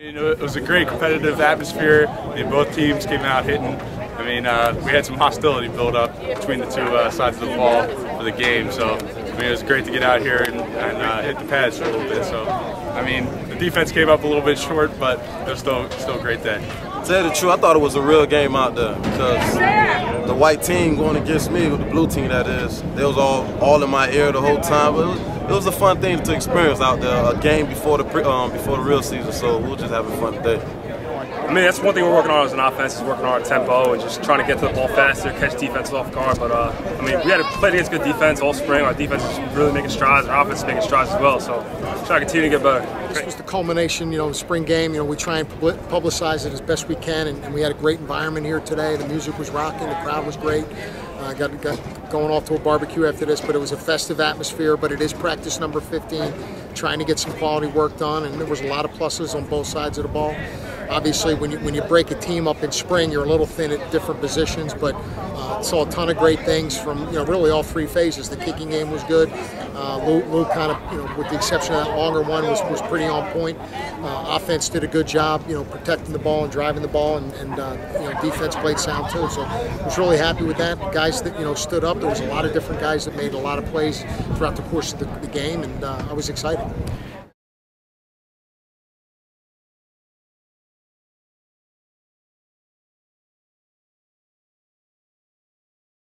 You know, it was a great competitive atmosphere. I mean, both teams came out hitting. I mean, uh, we had some hostility build up between the two uh, sides of the ball for the game. So, I mean, it was great to get out here and, and uh, hit the pads for a little bit. So, I mean, the defense came up a little bit short, but it was still still a great day. To tell the truth, I thought it was a real game out there because the white team going against me, with the blue team that is, they was all all in my ear the whole time. It was, a fun thing to experience out there, a game before the pre, um, before the real season. So we were just having fun today. I mean, that's one thing we're working on as an offense is working on our tempo and just trying to get to the ball faster, catch defenses off guard. But uh, I mean, we had to play against good defense all spring. Our defense is really making strides. Our offense is making strides as well. So try to continue to get better. This was the culmination, you know, spring game. You know, we try and publicize it as best we can, and, and we had a great environment here today. The music was rocking, the crowd was great. Uh, got, got going off to a barbecue after this, but it was a festive atmosphere. But it is practice number 15, trying to get some quality work done, and there was a lot of pluses on both sides of the ball obviously when you when you break a team up in spring, you're a little thin at different positions, but uh, saw a ton of great things from you know really all three phases. The kicking game was good. Uh, Lou, Lou kind of you know with the exception of that longer one was, was pretty on point. Uh, offense did a good job, you know, protecting the ball and driving the ball, and, and uh, you know defense played sound too. So I was really happy with that. Guys that you know stood up. There was a lot of different guys that made a lot of plays throughout the course of the, the game, and uh, I was excited.